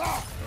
Ah!